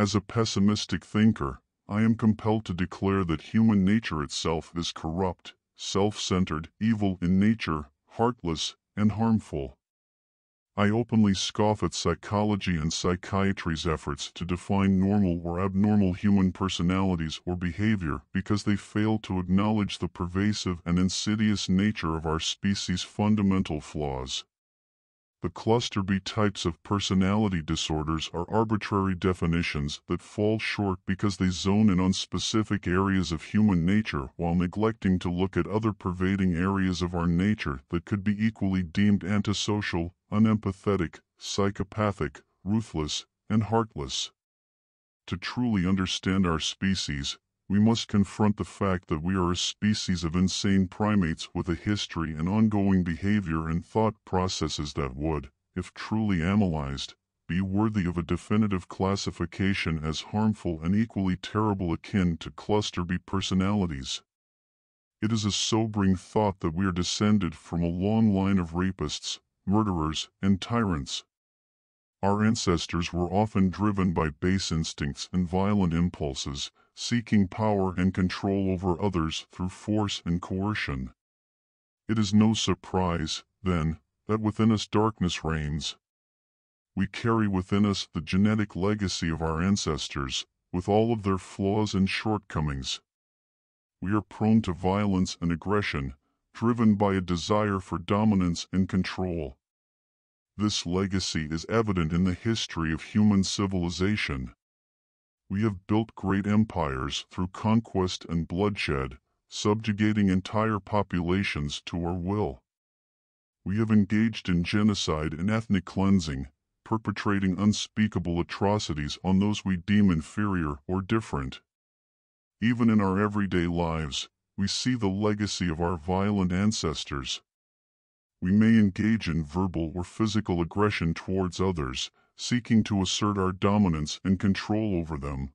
As a pessimistic thinker, I am compelled to declare that human nature itself is corrupt, self-centered, evil in nature, heartless, and harmful. I openly scoff at psychology and psychiatry's efforts to define normal or abnormal human personalities or behavior because they fail to acknowledge the pervasive and insidious nature of our species' fundamental flaws. The cluster B types of personality disorders are arbitrary definitions that fall short because they zone in on specific areas of human nature while neglecting to look at other pervading areas of our nature that could be equally deemed antisocial, unempathetic, psychopathic, ruthless, and heartless. To truly understand our species, we must confront the fact that we are a species of insane primates with a history and ongoing behavior and thought processes that would, if truly analyzed, be worthy of a definitive classification as harmful and equally terrible akin to cluster B personalities. It is a sobering thought that we are descended from a long line of rapists, murderers, and tyrants. Our ancestors were often driven by base instincts and violent impulses, seeking power and control over others through force and coercion. It is no surprise, then, that within us darkness reigns. We carry within us the genetic legacy of our ancestors, with all of their flaws and shortcomings. We are prone to violence and aggression, driven by a desire for dominance and control. This legacy is evident in the history of human civilization. We have built great empires through conquest and bloodshed, subjugating entire populations to our will. We have engaged in genocide and ethnic cleansing, perpetrating unspeakable atrocities on those we deem inferior or different. Even in our everyday lives, we see the legacy of our violent ancestors. We may engage in verbal or physical aggression towards others, seeking to assert our dominance and control over them.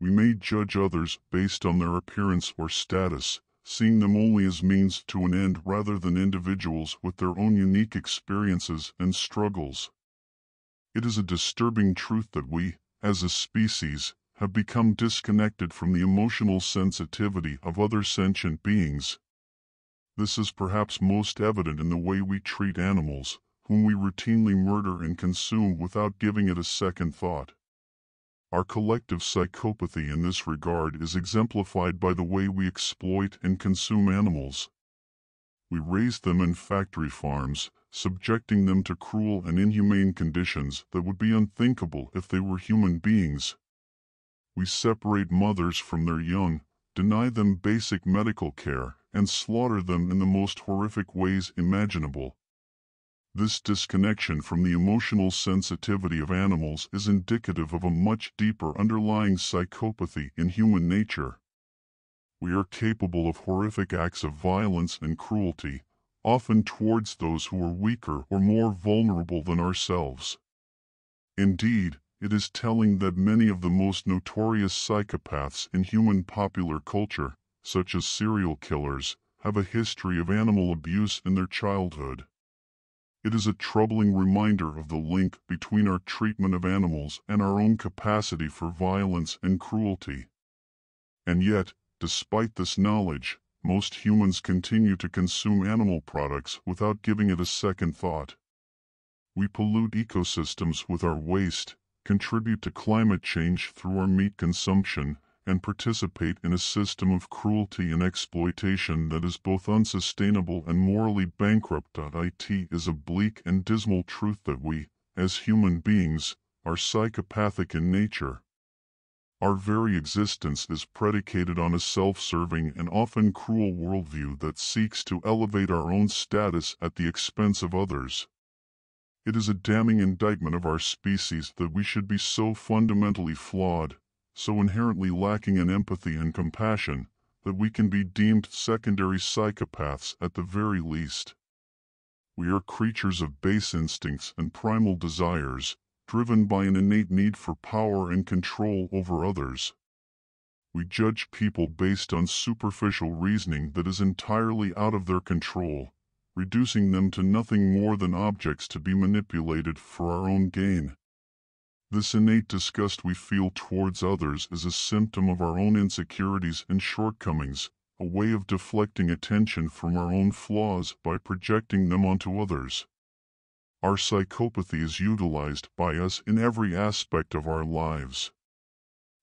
We may judge others based on their appearance or status, seeing them only as means to an end rather than individuals with their own unique experiences and struggles. It is a disturbing truth that we, as a species, have become disconnected from the emotional sensitivity of other sentient beings. This is perhaps most evident in the way we treat animals, whom we routinely murder and consume without giving it a second thought. Our collective psychopathy in this regard is exemplified by the way we exploit and consume animals. We raise them in factory farms, subjecting them to cruel and inhumane conditions that would be unthinkable if they were human beings. We separate mothers from their young, deny them basic medical care, and slaughter them in the most horrific ways imaginable. This disconnection from the emotional sensitivity of animals is indicative of a much deeper underlying psychopathy in human nature. We are capable of horrific acts of violence and cruelty, often towards those who are weaker or more vulnerable than ourselves. Indeed, it is telling that many of the most notorious psychopaths in human popular culture, such as serial killers, have a history of animal abuse in their childhood. It is a troubling reminder of the link between our treatment of animals and our own capacity for violence and cruelty. And yet, despite this knowledge, most humans continue to consume animal products without giving it a second thought. We pollute ecosystems with our waste, contribute to climate change through our meat consumption, and participate in a system of cruelty and exploitation that is both unsustainable and morally bankrupt. It is a bleak and dismal truth that we, as human beings, are psychopathic in nature. Our very existence is predicated on a self-serving and often cruel worldview that seeks to elevate our own status at the expense of others. It is a damning indictment of our species that we should be so fundamentally flawed, so inherently lacking in empathy and compassion, that we can be deemed secondary psychopaths at the very least. We are creatures of base instincts and primal desires, driven by an innate need for power and control over others. We judge people based on superficial reasoning that is entirely out of their control, reducing them to nothing more than objects to be manipulated for our own gain. This innate disgust we feel towards others is a symptom of our own insecurities and shortcomings, a way of deflecting attention from our own flaws by projecting them onto others. Our psychopathy is utilized by us in every aspect of our lives.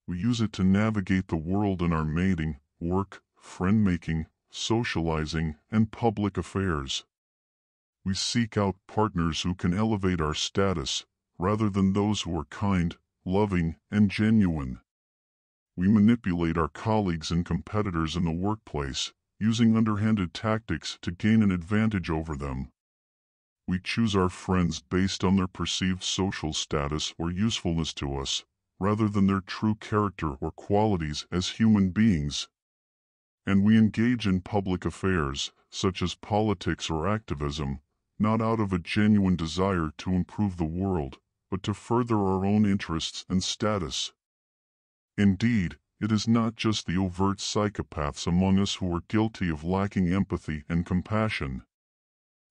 We use it to navigate the world in our mating, work, friend making, socializing, and public affairs. We seek out partners who can elevate our status, rather than those who are kind, loving, and genuine. We manipulate our colleagues and competitors in the workplace, using underhanded tactics to gain an advantage over them. We choose our friends based on their perceived social status or usefulness to us, rather than their true character or qualities as human beings. And we engage in public affairs, such as politics or activism, not out of a genuine desire to improve the world, but to further our own interests and status. Indeed, it is not just the overt psychopaths among us who are guilty of lacking empathy and compassion.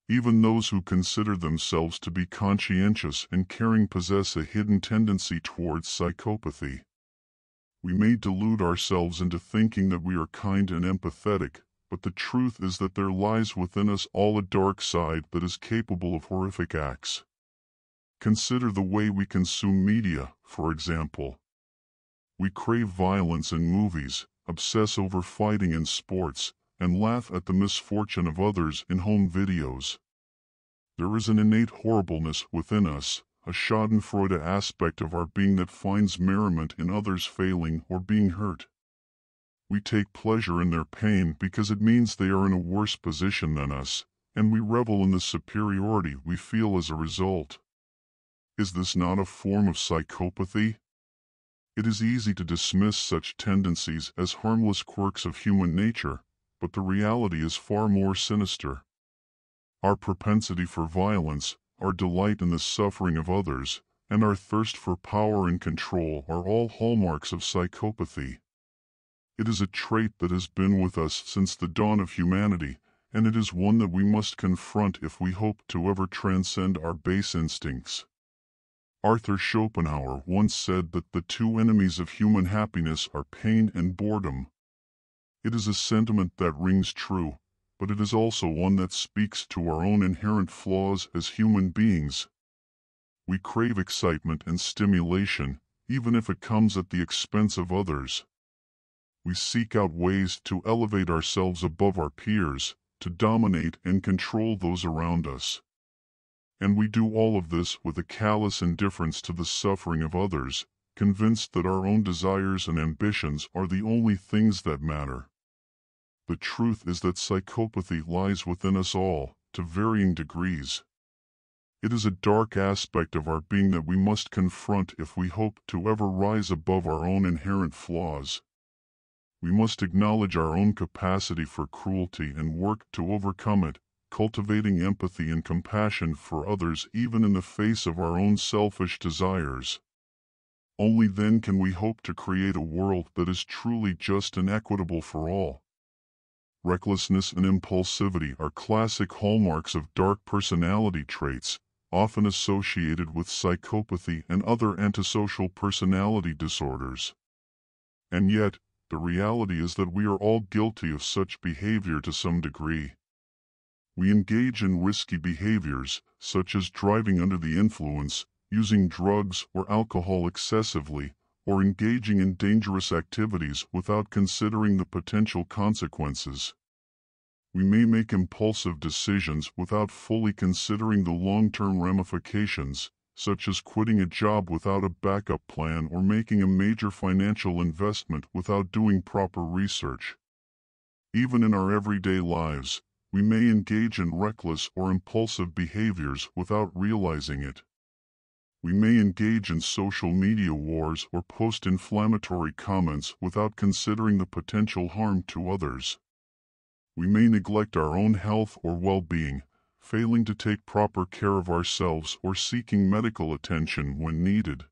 Even those who consider themselves to be conscientious and caring possess a hidden tendency towards psychopathy. We may delude ourselves into thinking that we are kind and empathetic, but the truth is that there lies within us all a dark side that is capable of horrific acts. Consider the way we consume media, for example. We crave violence in movies, obsess over fighting in sports, and laugh at the misfortune of others in home videos. There is an innate horribleness within us, a schadenfreude aspect of our being that finds merriment in others failing or being hurt. We take pleasure in their pain because it means they are in a worse position than us, and we revel in the superiority we feel as a result. Is this not a form of psychopathy? It is easy to dismiss such tendencies as harmless quirks of human nature, but the reality is far more sinister. Our propensity for violence, our delight in the suffering of others, and our thirst for power and control are all hallmarks of psychopathy. It is a trait that has been with us since the dawn of humanity, and it is one that we must confront if we hope to ever transcend our base instincts. Arthur Schopenhauer once said that the two enemies of human happiness are pain and boredom. It is a sentiment that rings true, but it is also one that speaks to our own inherent flaws as human beings. We crave excitement and stimulation, even if it comes at the expense of others. We seek out ways to elevate ourselves above our peers, to dominate and control those around us. And we do all of this with a callous indifference to the suffering of others, convinced that our own desires and ambitions are the only things that matter. The truth is that psychopathy lies within us all, to varying degrees. It is a dark aspect of our being that we must confront if we hope to ever rise above our own inherent flaws. We must acknowledge our own capacity for cruelty and work to overcome it, cultivating empathy and compassion for others even in the face of our own selfish desires. Only then can we hope to create a world that is truly just and equitable for all. Recklessness and impulsivity are classic hallmarks of dark personality traits, often associated with psychopathy and other antisocial personality disorders. And yet, the reality is that we are all guilty of such behavior to some degree. We engage in risky behaviors, such as driving under the influence, using drugs or alcohol excessively, or engaging in dangerous activities without considering the potential consequences. We may make impulsive decisions without fully considering the long-term ramifications, such as quitting a job without a backup plan or making a major financial investment without doing proper research. Even in our everyday lives, we may engage in reckless or impulsive behaviors without realizing it. We may engage in social media wars or post inflammatory comments without considering the potential harm to others. We may neglect our own health or well-being, failing to take proper care of ourselves or seeking medical attention when needed.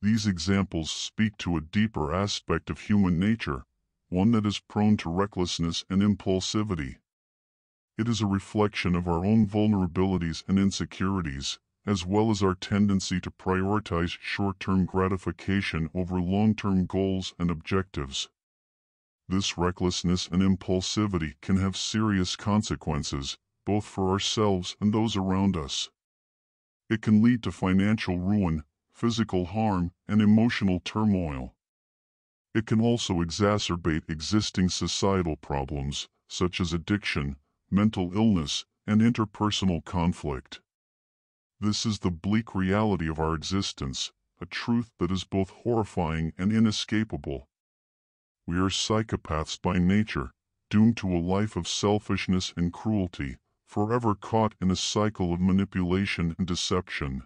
These examples speak to a deeper aspect of human nature, one that is prone to recklessness and impulsivity. It is a reflection of our own vulnerabilities and insecurities, as well as our tendency to prioritize short-term gratification over long-term goals and objectives. This recklessness and impulsivity can have serious consequences, both for ourselves and those around us. It can lead to financial ruin, physical harm, and emotional turmoil. It can also exacerbate existing societal problems, such as addiction, mental illness, and interpersonal conflict. This is the bleak reality of our existence, a truth that is both horrifying and inescapable. We are psychopaths by nature, doomed to a life of selfishness and cruelty, forever caught in a cycle of manipulation and deception.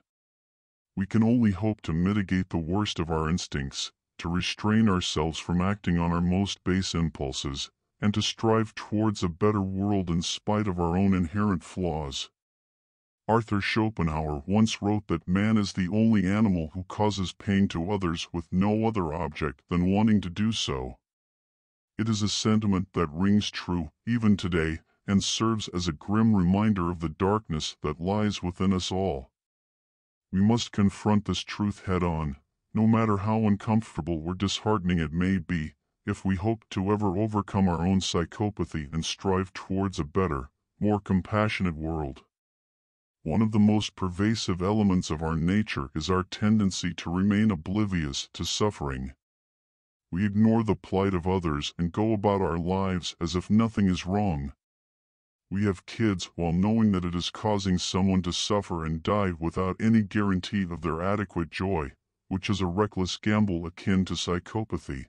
We can only hope to mitigate the worst of our instincts, to restrain ourselves from acting on our most base impulses, and to strive towards a better world in spite of our own inherent flaws. Arthur Schopenhauer once wrote that man is the only animal who causes pain to others with no other object than wanting to do so. It is a sentiment that rings true, even today, and serves as a grim reminder of the darkness that lies within us all. We must confront this truth head-on, no matter how uncomfortable or disheartening it may be, if we hope to ever overcome our own psychopathy and strive towards a better, more compassionate world. One of the most pervasive elements of our nature is our tendency to remain oblivious to suffering. We ignore the plight of others and go about our lives as if nothing is wrong. We have kids while knowing that it is causing someone to suffer and die without any guarantee of their adequate joy, which is a reckless gamble akin to psychopathy.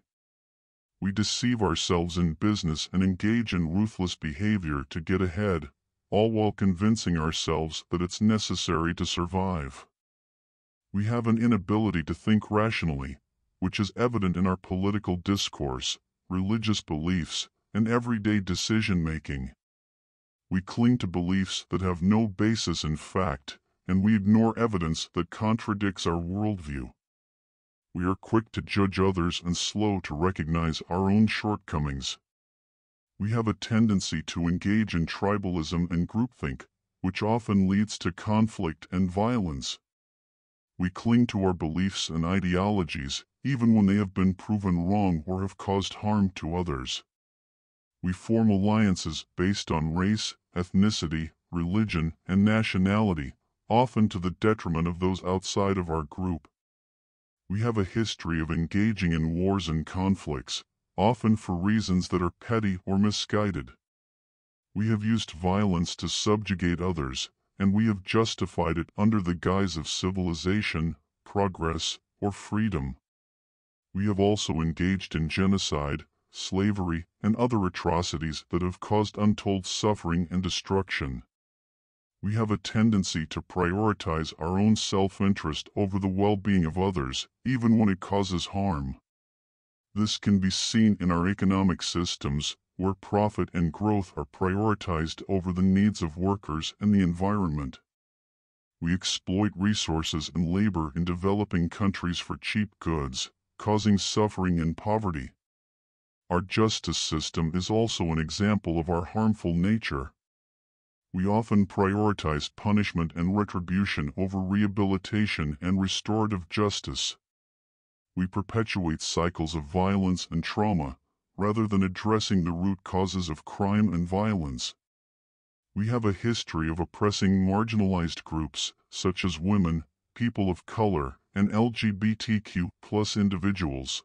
We deceive ourselves in business and engage in ruthless behavior to get ahead, all while convincing ourselves that it's necessary to survive. We have an inability to think rationally, which is evident in our political discourse, religious beliefs, and everyday decision-making. We cling to beliefs that have no basis in fact, and we ignore evidence that contradicts our worldview. We are quick to judge others and slow to recognize our own shortcomings. We have a tendency to engage in tribalism and groupthink, which often leads to conflict and violence. We cling to our beliefs and ideologies, even when they have been proven wrong or have caused harm to others. We form alliances based on race, ethnicity, religion, and nationality, often to the detriment of those outside of our group. We have a history of engaging in wars and conflicts, often for reasons that are petty or misguided. We have used violence to subjugate others, and we have justified it under the guise of civilization, progress, or freedom. We have also engaged in genocide, slavery, and other atrocities that have caused untold suffering and destruction. We have a tendency to prioritize our own self-interest over the well-being of others, even when it causes harm. This can be seen in our economic systems, where profit and growth are prioritized over the needs of workers and the environment. We exploit resources and labor in developing countries for cheap goods, causing suffering and poverty. Our justice system is also an example of our harmful nature. We often prioritize punishment and retribution over rehabilitation and restorative justice. We perpetuate cycles of violence and trauma, rather than addressing the root causes of crime and violence. We have a history of oppressing marginalized groups, such as women, people of color, and LGBTQ plus individuals.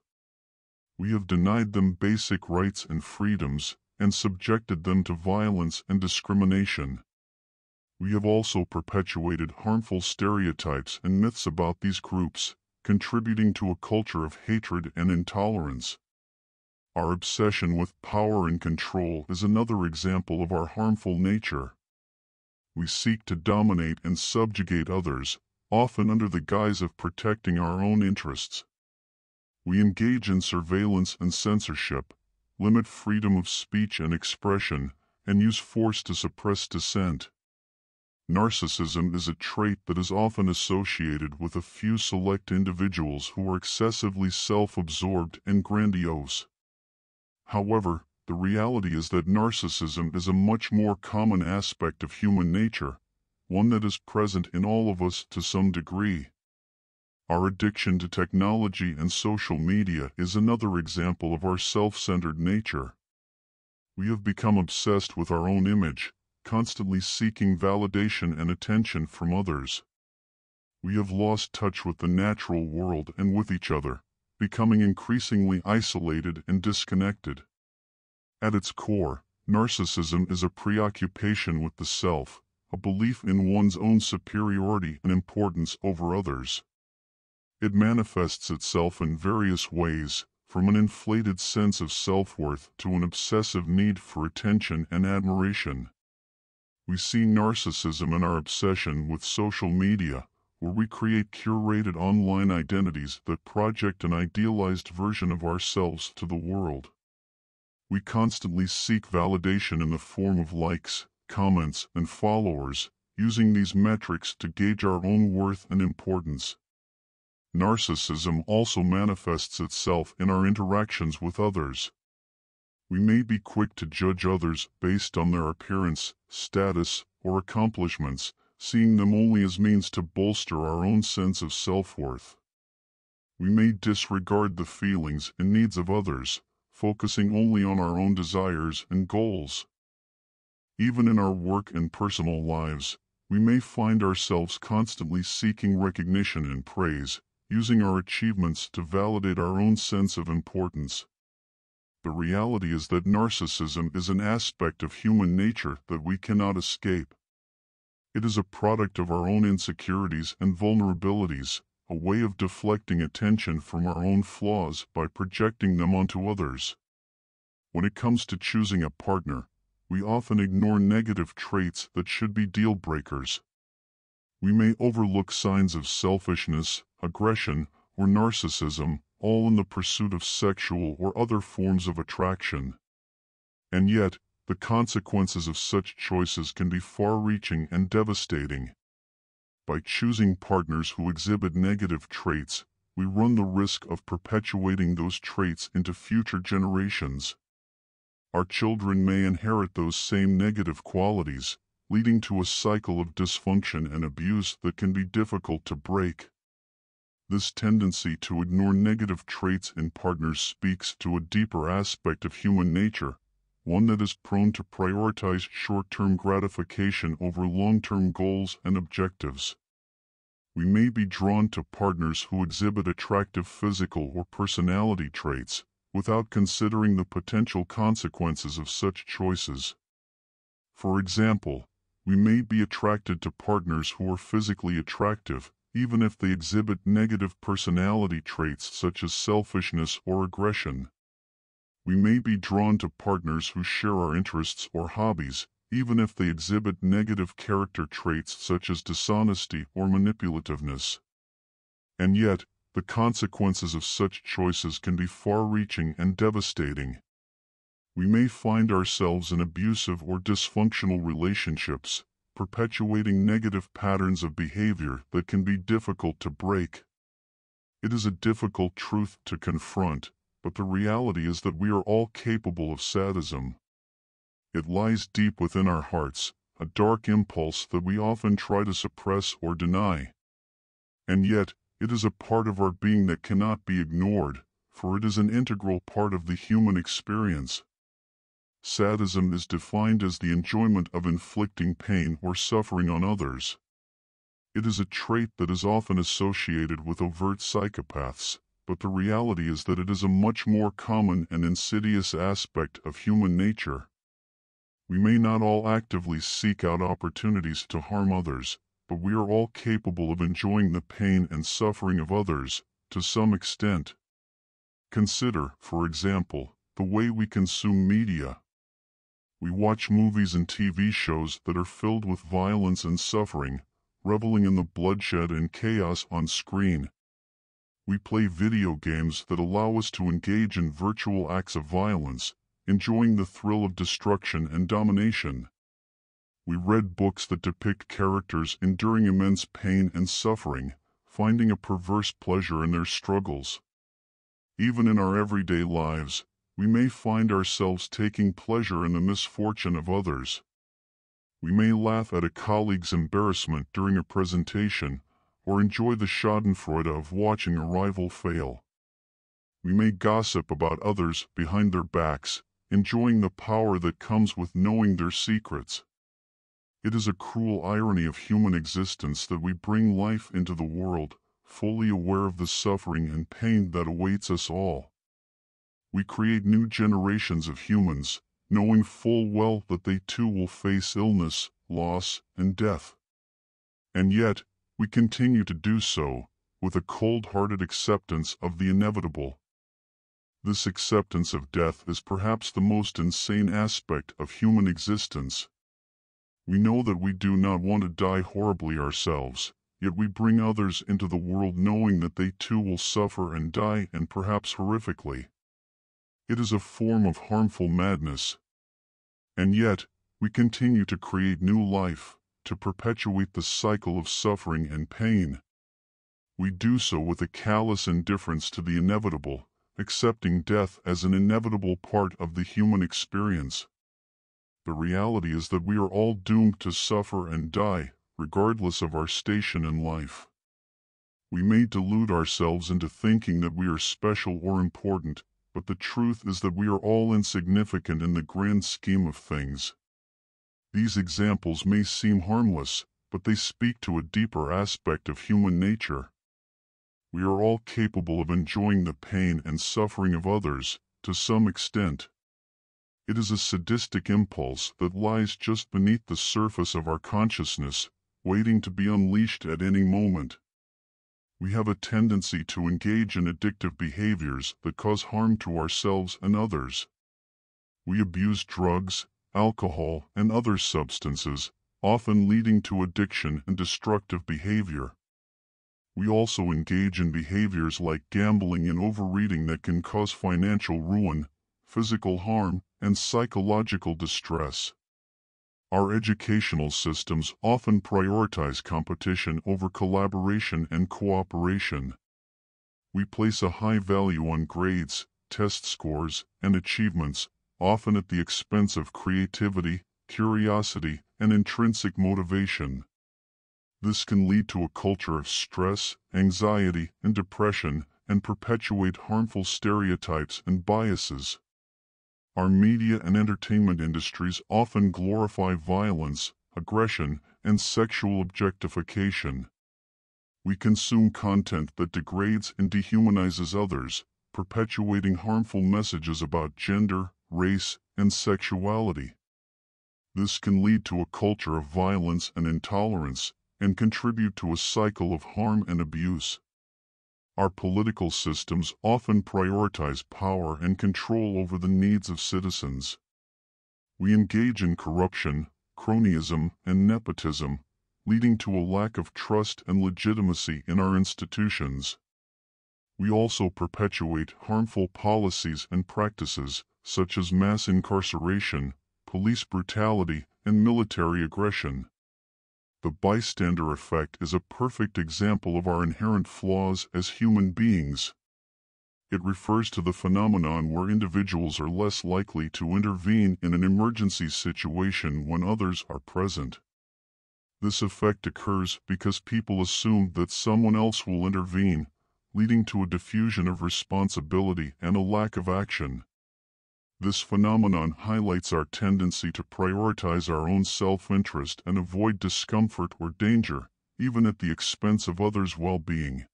We have denied them basic rights and freedoms and subjected them to violence and discrimination. We have also perpetuated harmful stereotypes and myths about these groups, contributing to a culture of hatred and intolerance. Our obsession with power and control is another example of our harmful nature. We seek to dominate and subjugate others, often under the guise of protecting our own interests. We engage in surveillance and censorship, limit freedom of speech and expression, and use force to suppress dissent. Narcissism is a trait that is often associated with a few select individuals who are excessively self-absorbed and grandiose. However, the reality is that narcissism is a much more common aspect of human nature, one that is present in all of us to some degree. Our addiction to technology and social media is another example of our self-centered nature. We have become obsessed with our own image, constantly seeking validation and attention from others. We have lost touch with the natural world and with each other, becoming increasingly isolated and disconnected. At its core, narcissism is a preoccupation with the self, a belief in one's own superiority and importance over others. It manifests itself in various ways, from an inflated sense of self-worth to an obsessive need for attention and admiration. We see narcissism in our obsession with social media, where we create curated online identities that project an idealized version of ourselves to the world. We constantly seek validation in the form of likes, comments, and followers, using these metrics to gauge our own worth and importance. Narcissism also manifests itself in our interactions with others. We may be quick to judge others based on their appearance, status, or accomplishments, seeing them only as means to bolster our own sense of self-worth. We may disregard the feelings and needs of others, focusing only on our own desires and goals. Even in our work and personal lives, we may find ourselves constantly seeking recognition and praise, using our achievements to validate our own sense of importance. The reality is that narcissism is an aspect of human nature that we cannot escape. It is a product of our own insecurities and vulnerabilities, a way of deflecting attention from our own flaws by projecting them onto others. When it comes to choosing a partner, we often ignore negative traits that should be deal breakers. We may overlook signs of selfishness, aggression, or narcissism, all in the pursuit of sexual or other forms of attraction. And yet, the consequences of such choices can be far-reaching and devastating. By choosing partners who exhibit negative traits, we run the risk of perpetuating those traits into future generations. Our children may inherit those same negative qualities, leading to a cycle of dysfunction and abuse that can be difficult to break. This tendency to ignore negative traits in partners speaks to a deeper aspect of human nature, one that is prone to prioritize short-term gratification over long-term goals and objectives. We may be drawn to partners who exhibit attractive physical or personality traits, without considering the potential consequences of such choices. For example, we may be attracted to partners who are physically attractive, even if they exhibit negative personality traits such as selfishness or aggression. We may be drawn to partners who share our interests or hobbies, even if they exhibit negative character traits such as dishonesty or manipulativeness. And yet, the consequences of such choices can be far-reaching and devastating we may find ourselves in abusive or dysfunctional relationships, perpetuating negative patterns of behavior that can be difficult to break. It is a difficult truth to confront, but the reality is that we are all capable of sadism. It lies deep within our hearts, a dark impulse that we often try to suppress or deny. And yet, it is a part of our being that cannot be ignored, for it is an integral part of the human experience. Sadism is defined as the enjoyment of inflicting pain or suffering on others. It is a trait that is often associated with overt psychopaths, but the reality is that it is a much more common and insidious aspect of human nature. We may not all actively seek out opportunities to harm others, but we are all capable of enjoying the pain and suffering of others, to some extent. Consider, for example, the way we consume media. We watch movies and TV shows that are filled with violence and suffering, reveling in the bloodshed and chaos on screen. We play video games that allow us to engage in virtual acts of violence, enjoying the thrill of destruction and domination. We read books that depict characters enduring immense pain and suffering, finding a perverse pleasure in their struggles. Even in our everyday lives, we may find ourselves taking pleasure in the misfortune of others. We may laugh at a colleague's embarrassment during a presentation or enjoy the schadenfreude of watching a rival fail. We may gossip about others behind their backs, enjoying the power that comes with knowing their secrets. It is a cruel irony of human existence that we bring life into the world, fully aware of the suffering and pain that awaits us all. We create new generations of humans, knowing full well that they too will face illness, loss, and death. And yet, we continue to do so, with a cold-hearted acceptance of the inevitable. This acceptance of death is perhaps the most insane aspect of human existence. We know that we do not want to die horribly ourselves, yet we bring others into the world knowing that they too will suffer and die and perhaps horrifically. It is a form of harmful madness. And yet, we continue to create new life, to perpetuate the cycle of suffering and pain. We do so with a callous indifference to the inevitable, accepting death as an inevitable part of the human experience. The reality is that we are all doomed to suffer and die, regardless of our station in life. We may delude ourselves into thinking that we are special or important, but the truth is that we are all insignificant in the grand scheme of things. These examples may seem harmless, but they speak to a deeper aspect of human nature. We are all capable of enjoying the pain and suffering of others, to some extent. It is a sadistic impulse that lies just beneath the surface of our consciousness, waiting to be unleashed at any moment. We have a tendency to engage in addictive behaviors that cause harm to ourselves and others. We abuse drugs, alcohol, and other substances, often leading to addiction and destructive behavior. We also engage in behaviors like gambling and overeating that can cause financial ruin, physical harm, and psychological distress. Our educational systems often prioritize competition over collaboration and cooperation. We place a high value on grades, test scores, and achievements, often at the expense of creativity, curiosity, and intrinsic motivation. This can lead to a culture of stress, anxiety, and depression, and perpetuate harmful stereotypes and biases. Our media and entertainment industries often glorify violence, aggression, and sexual objectification. We consume content that degrades and dehumanizes others, perpetuating harmful messages about gender, race, and sexuality. This can lead to a culture of violence and intolerance, and contribute to a cycle of harm and abuse. Our political systems often prioritize power and control over the needs of citizens. We engage in corruption, cronyism, and nepotism, leading to a lack of trust and legitimacy in our institutions. We also perpetuate harmful policies and practices, such as mass incarceration, police brutality, and military aggression. The bystander effect is a perfect example of our inherent flaws as human beings. It refers to the phenomenon where individuals are less likely to intervene in an emergency situation when others are present. This effect occurs because people assume that someone else will intervene, leading to a diffusion of responsibility and a lack of action. This phenomenon highlights our tendency to prioritize our own self-interest and avoid discomfort or danger, even at the expense of others' well-being.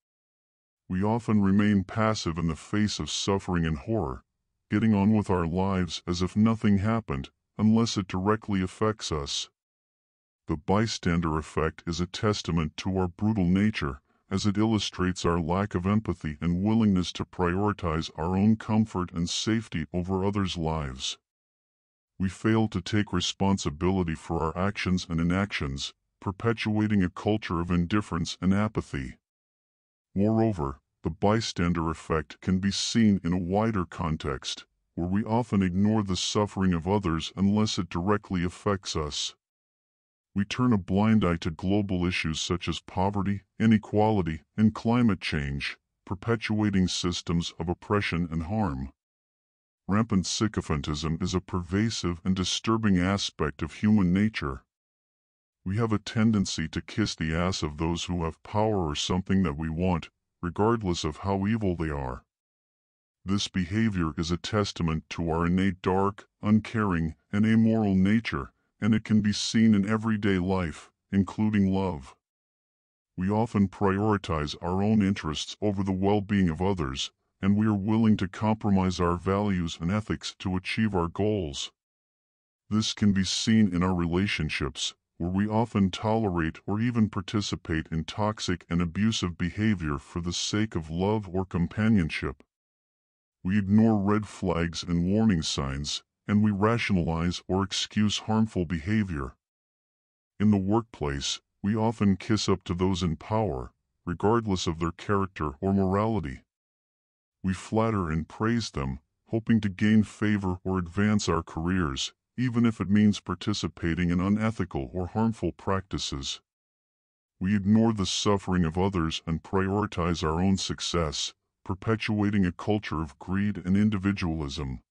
We often remain passive in the face of suffering and horror, getting on with our lives as if nothing happened, unless it directly affects us. The bystander effect is a testament to our brutal nature, as it illustrates our lack of empathy and willingness to prioritize our own comfort and safety over others' lives. We fail to take responsibility for our actions and inactions, perpetuating a culture of indifference and apathy. Moreover, the bystander effect can be seen in a wider context, where we often ignore the suffering of others unless it directly affects us. We turn a blind eye to global issues such as poverty, inequality, and climate change, perpetuating systems of oppression and harm. Rampant sycophantism is a pervasive and disturbing aspect of human nature. We have a tendency to kiss the ass of those who have power or something that we want, regardless of how evil they are. This behavior is a testament to our innate dark, uncaring, and amoral nature, and it can be seen in everyday life, including love. We often prioritize our own interests over the well-being of others, and we are willing to compromise our values and ethics to achieve our goals. This can be seen in our relationships, where we often tolerate or even participate in toxic and abusive behavior for the sake of love or companionship. We ignore red flags and warning signs, and we rationalize or excuse harmful behavior. In the workplace, we often kiss up to those in power, regardless of their character or morality. We flatter and praise them, hoping to gain favor or advance our careers, even if it means participating in unethical or harmful practices. We ignore the suffering of others and prioritize our own success, perpetuating a culture of greed and individualism.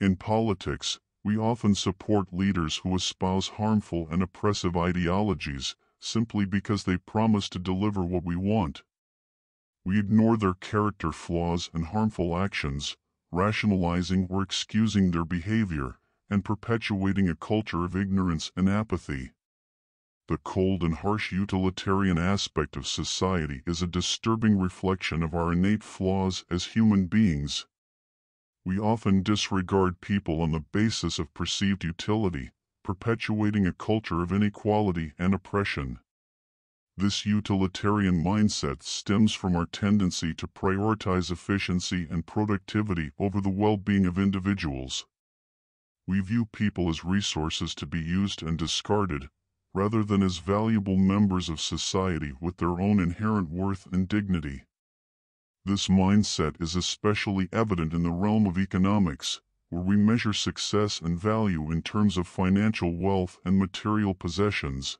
In politics, we often support leaders who espouse harmful and oppressive ideologies simply because they promise to deliver what we want. We ignore their character flaws and harmful actions, rationalizing or excusing their behavior, and perpetuating a culture of ignorance and apathy. The cold and harsh utilitarian aspect of society is a disturbing reflection of our innate flaws as human beings. We often disregard people on the basis of perceived utility, perpetuating a culture of inequality and oppression. This utilitarian mindset stems from our tendency to prioritize efficiency and productivity over the well-being of individuals. We view people as resources to be used and discarded, rather than as valuable members of society with their own inherent worth and dignity. This mindset is especially evident in the realm of economics, where we measure success and value in terms of financial wealth and material possessions.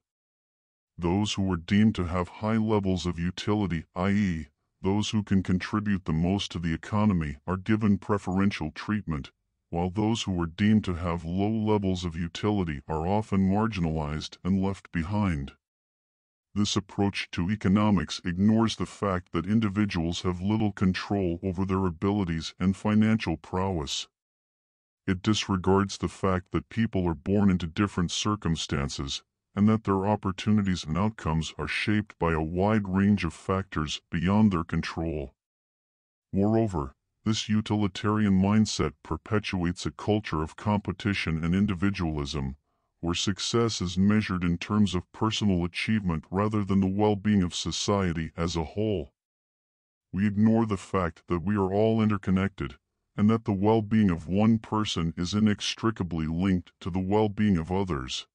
Those who are deemed to have high levels of utility, i.e., those who can contribute the most to the economy, are given preferential treatment, while those who are deemed to have low levels of utility are often marginalized and left behind. This approach to economics ignores the fact that individuals have little control over their abilities and financial prowess. It disregards the fact that people are born into different circumstances and that their opportunities and outcomes are shaped by a wide range of factors beyond their control. Moreover, this utilitarian mindset perpetuates a culture of competition and individualism, where success is measured in terms of personal achievement rather than the well-being of society as a whole. We ignore the fact that we are all interconnected, and that the well-being of one person is inextricably linked to the well-being of others.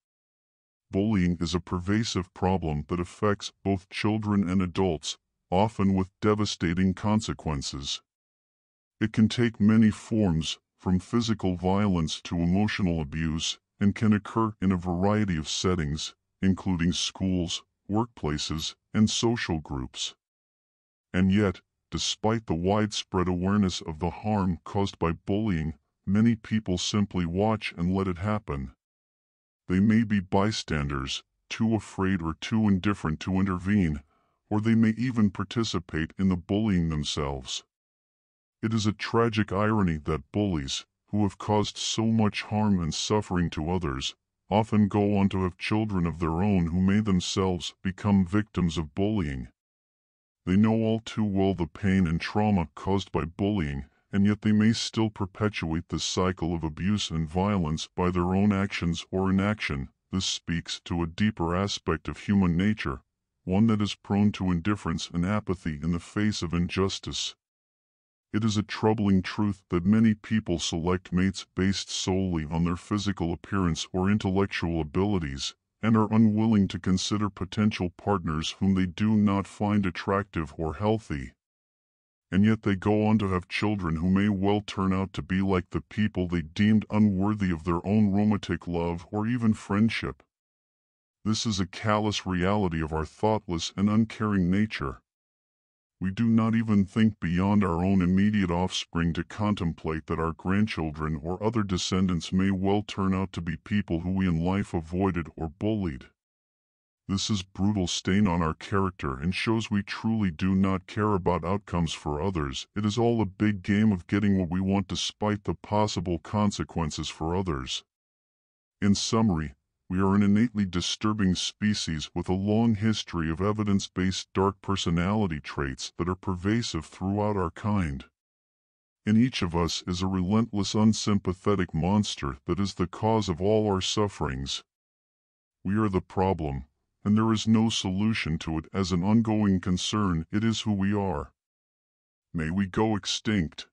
Bullying is a pervasive problem that affects both children and adults, often with devastating consequences. It can take many forms, from physical violence to emotional abuse, and can occur in a variety of settings, including schools, workplaces, and social groups. And yet, despite the widespread awareness of the harm caused by bullying, many people simply watch and let it happen. They may be bystanders, too afraid or too indifferent to intervene, or they may even participate in the bullying themselves. It is a tragic irony that bullies, who have caused so much harm and suffering to others, often go on to have children of their own who may themselves become victims of bullying. They know all too well the pain and trauma caused by bullying, and yet they may still perpetuate this cycle of abuse and violence by their own actions or inaction. This speaks to a deeper aspect of human nature, one that is prone to indifference and apathy in the face of injustice. It is a troubling truth that many people select mates based solely on their physical appearance or intellectual abilities, and are unwilling to consider potential partners whom they do not find attractive or healthy. And yet they go on to have children who may well turn out to be like the people they deemed unworthy of their own romantic love or even friendship. This is a callous reality of our thoughtless and uncaring nature. We do not even think beyond our own immediate offspring to contemplate that our grandchildren or other descendants may well turn out to be people who we in life avoided or bullied. This is brutal stain on our character and shows we truly do not care about outcomes for others. It is all a big game of getting what we want despite the possible consequences for others. In summary, we are an innately disturbing species with a long history of evidence-based dark personality traits that are pervasive throughout our kind. In each of us is a relentless unsympathetic monster that is the cause of all our sufferings. We are the problem, and there is no solution to it as an ongoing concern, it is who we are. May we go extinct.